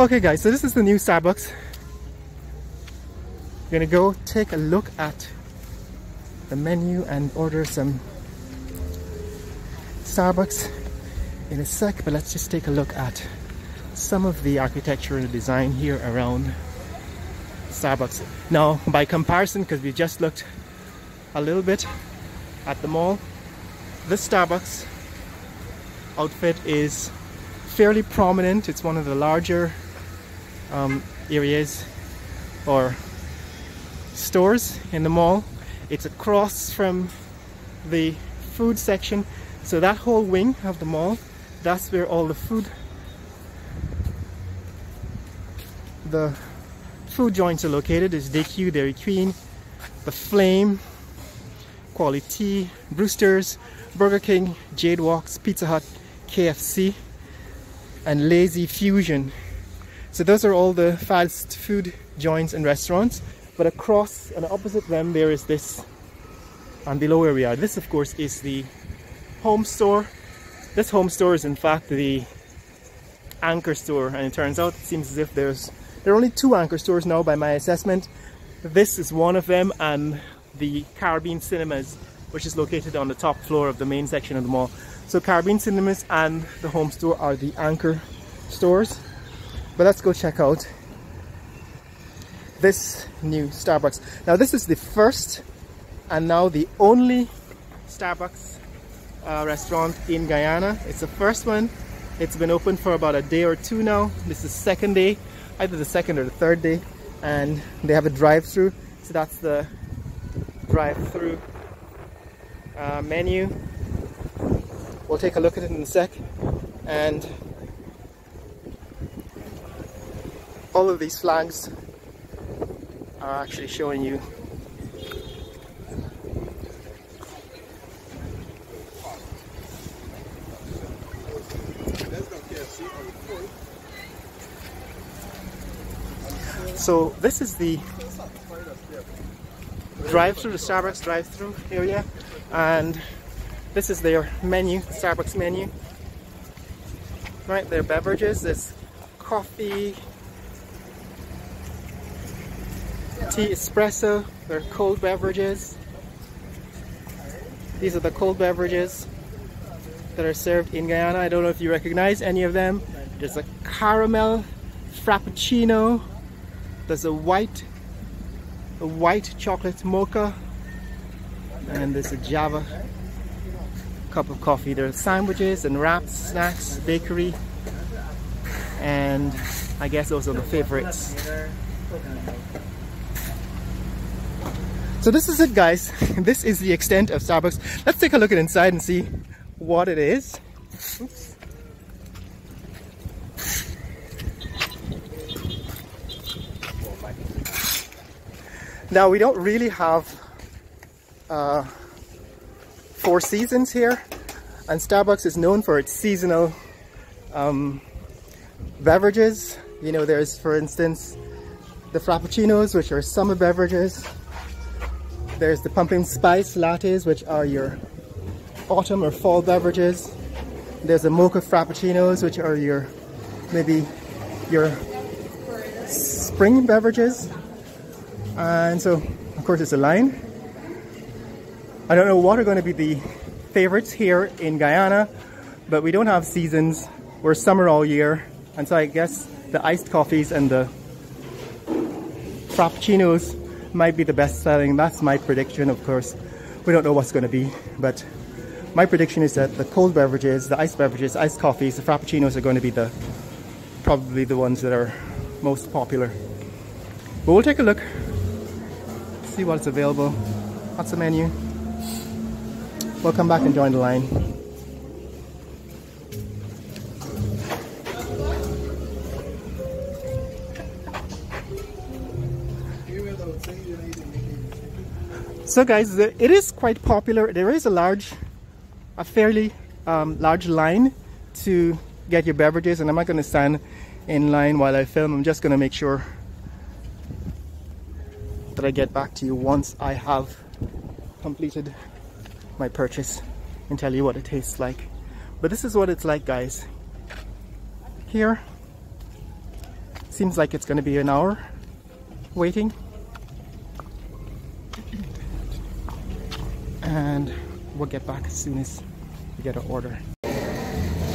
Okay guys, so this is the new Starbucks. We're gonna go take a look at the menu and order some Starbucks in a sec, but let's just take a look at some of the architecture and design here around Starbucks. Now, by comparison, because we just looked a little bit at the mall, this Starbucks outfit is fairly prominent. It's one of the larger um, areas or stores in the mall. It's across from the food section. So that whole wing of the mall, that's where all the food the food joints are located. There's DQ, Dairy Queen, The Flame, Quality, Brewster's, Burger King, Jade Walks, Pizza Hut, KFC, and Lazy Fusion. So those are all the fast food joints and restaurants. But across and opposite them there is this, and below where we are, this of course is the home store. This home store is in fact the anchor store and it turns out it seems as if there's there are only two anchor stores now by my assessment. This is one of them and the Caribbean Cinemas which is located on the top floor of the main section of the mall. So Caribbean Cinemas and the home store are the anchor stores. But let's go check out this new Starbucks. Now this is the first and now the only Starbucks uh, restaurant in Guyana. It's the first one. It's been open for about a day or two now. This is second day, either the second or the third day. And they have a drive-through. So that's the drive-through uh, menu. We'll take a look at it in a sec. And all of these flags are actually showing you So this is the drive-through, the Starbucks drive-through area, and this is their menu, Starbucks menu. Right, their beverages, there's coffee, tea espresso, their cold beverages. These are the cold beverages that are served in Guyana. I don't know if you recognize any of them. There's a caramel frappuccino. There's a white, a white chocolate mocha. And there's a Java cup of coffee. There are sandwiches and wraps, snacks, bakery. And I guess those are the favorites. So this is it guys. This is the extent of Starbucks. Let's take a look at inside and see what it is. Oops. Now we don't really have uh, four seasons here and Starbucks is known for its seasonal um, beverages. You know, there's for instance the Frappuccinos which are summer beverages. There's the pumpkin spice lattes which are your autumn or fall beverages. There's the mocha frappuccinos, which are your maybe your spring beverages. And so, of course, it's a line. I don't know what are going to be the favorites here in Guyana, but we don't have seasons. We're summer all year. And so I guess the iced coffees and the frappuccinos might be the best selling. That's my prediction, of course. We don't know what's going to be, but my prediction is that the cold beverages, the iced beverages, iced coffees, the frappuccinos are going to be the probably the ones that are most popular. But we'll take a look, see what's available. What's the menu? We'll come back and join the line. So guys, it is quite popular. There is a large a fairly um, large line to get your beverages and I'm not going to stand in line while I film. I'm just going to make sure that I get back to you once I have completed my purchase and tell you what it tastes like. But this is what it's like guys. Here seems like it's going to be an hour waiting. And we'll get back as soon as we get our order.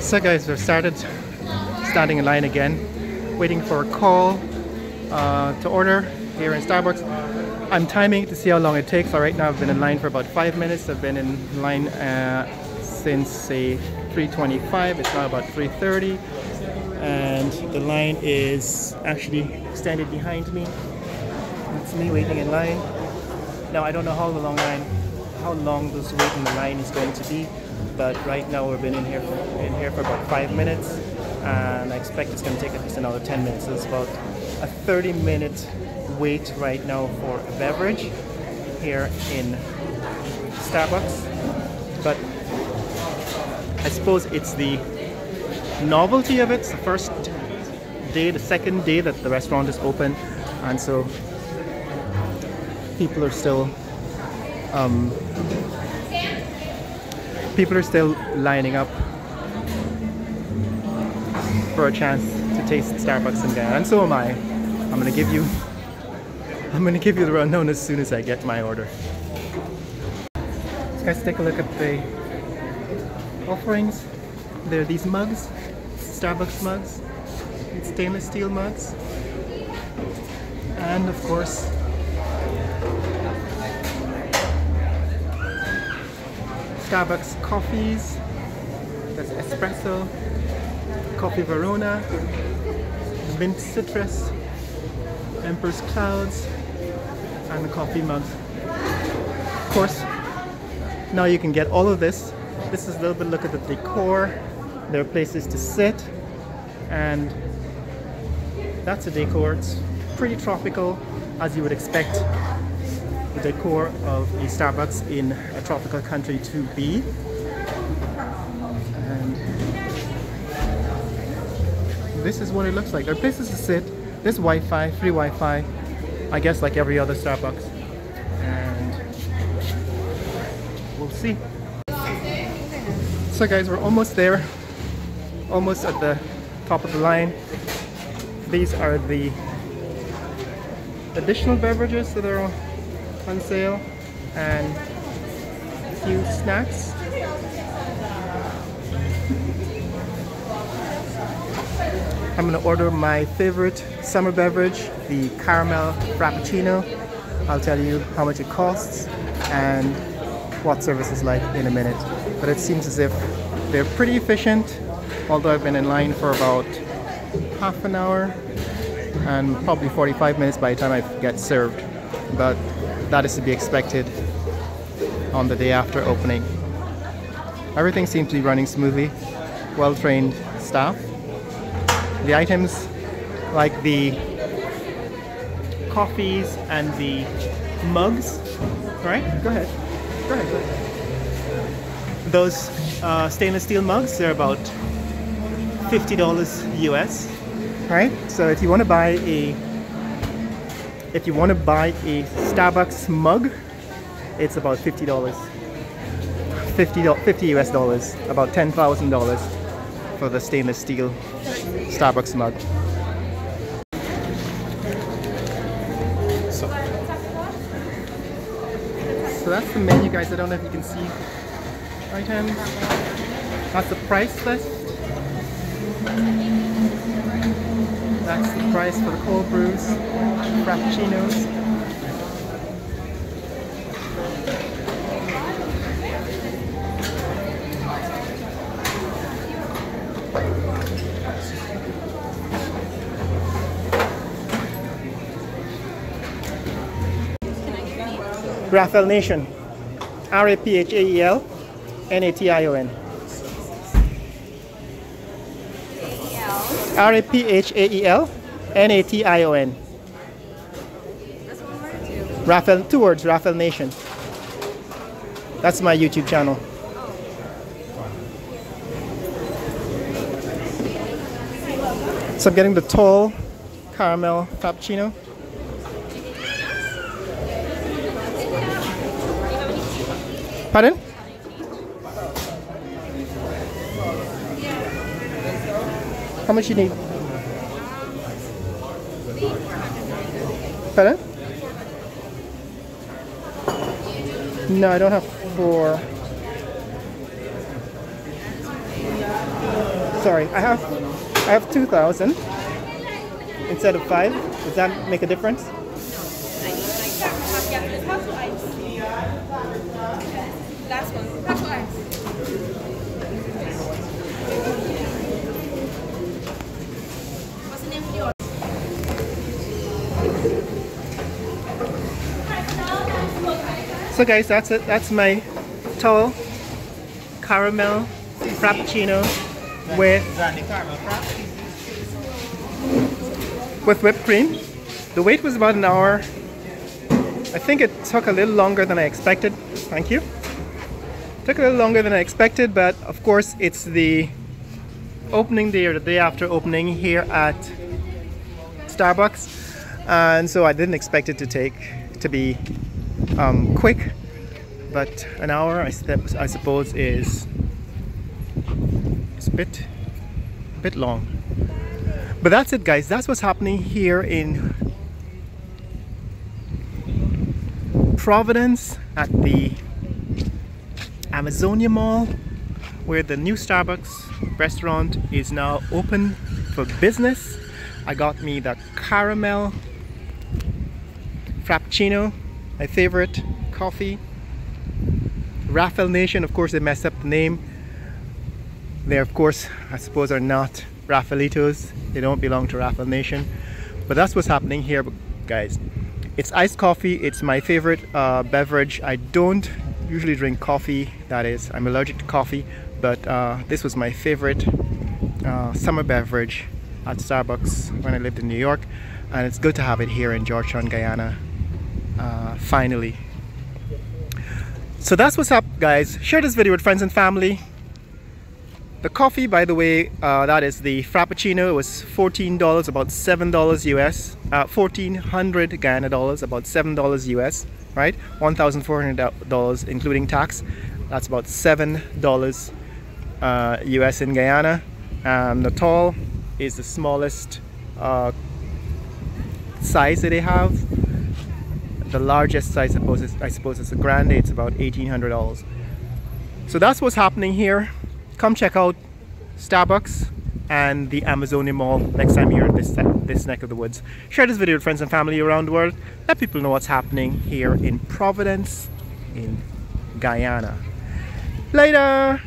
So guys, we've started standing in line again, waiting for a call uh, to order here in Starbucks. I'm timing to see how long it takes. So right now I've been in line for about five minutes. I've been in line uh, since say 3.25. It's now about 3.30 and the line is actually extended behind me. It's me waiting in line. Now I don't know how the long line, how long this wait in the line is going to be, but right now we've been in here for, in here for about five minutes, and I expect it's going to take at least another 10 minutes. So it's about a 30 minute wait right now for a beverage here in Starbucks, but I suppose it's the novelty of it. It's the first day, the second day that the restaurant is open, and so people are still um, people are still lining up for a chance to taste Starbucks in Guyana, and so am I. I'm gonna give you I'm gonna give you the rundown as soon as I get my order. So guys, take a look at the offerings. There are these mugs Starbucks mugs, stainless steel mugs, and of course Starbucks coffees, There's espresso, coffee Verona, mint citrus, Emperor's Clouds, and the coffee mugs. Of course, now you can get all of this. This is a little bit look at the decor there are places to sit and that's a decor. It's pretty tropical as you would expect the decor of a Starbucks in a tropical country to be. And this is what it looks like. There are places to sit. There's Wi-Fi, free Wi-Fi, I guess like every other Starbucks. And we'll see. So guys, we're almost there almost at the top of the line. These are the additional beverages that are on sale and a few snacks. I'm gonna order my favorite summer beverage, the caramel frappuccino. I'll tell you how much it costs and what service is like in a minute. But it seems as if they're pretty efficient although I've been in line for about half an hour and probably 45 minutes by the time I get served but that is to be expected on the day after opening. Everything seems to be running smoothly, well-trained staff. The items like the coffees and the mugs, right? Go ahead. Go ahead. Those uh, stainless steel mugs, they're about $50 US, right? So if you want to buy a if you want to buy a Starbucks mug, it's about $50. 50, 50 US dollars, about $10,000 for the stainless steel Starbucks mug. So, so that's the menu guys, I don't know if you can see items. Um, that's the price list. That's the price for the cold brews, frappuccinos. Raphael Nation. R-A-P-H-A-E-L N-A-T-I-O-N. R A P H A E L N A T I O N. Raphael, two words, Raphael Nation. That's my YouTube channel. So I'm getting the tall caramel cappuccino. Pardon? How much you need? Pardon? No, I don't have four. Sorry, I have I have two thousand instead of five. Does that make a difference? Last one. Hot ice. What's the name of yours? So guys, that's it. That's my tall caramel frappuccino with with whipped cream. The wait was about an hour. I think it took a little longer than I expected. Thank you. Took a little longer than I expected, but of course it's the opening day or the day after opening here at Starbucks, and so I didn't expect it to take to be um, quick, but an hour I, step, I suppose is is a bit bit long. But that's it, guys. That's what's happening here in Providence at the Amazonia Mall, where the new Starbucks restaurant is now open for business. I got me the caramel frappuccino, my favorite coffee. Raphael Nation, of course, they messed up the name. They, of course, I suppose, are not Rafaelitos. They don't belong to Raphael Nation. But that's what's happening here, guys. It's iced coffee. It's my favorite uh, beverage. I don't usually drink coffee. That is, I'm allergic to coffee. But uh, this was my favorite uh, summer beverage at Starbucks when I lived in New York. And it's good to have it here in Georgetown, Guyana. Uh, finally. So that's what's up, guys. Share this video with friends and family. The coffee, by the way, uh, that is the Frappuccino. It was $14, about $7 US. Uh, 1400 Guyana dollars, about $7 US, right? $1,400 including tax. That's about $7 uh, US in Guyana. Um, the tall is the smallest uh, size that they have. The largest size, I suppose, is, I suppose, is the Grande. It's about $1,800. So that's what's happening here come check out Starbucks and the Amazonia Mall next time you're in this, this neck of the woods. Share this video with friends and family around the world. Let people know what's happening here in Providence, in Guyana. Later!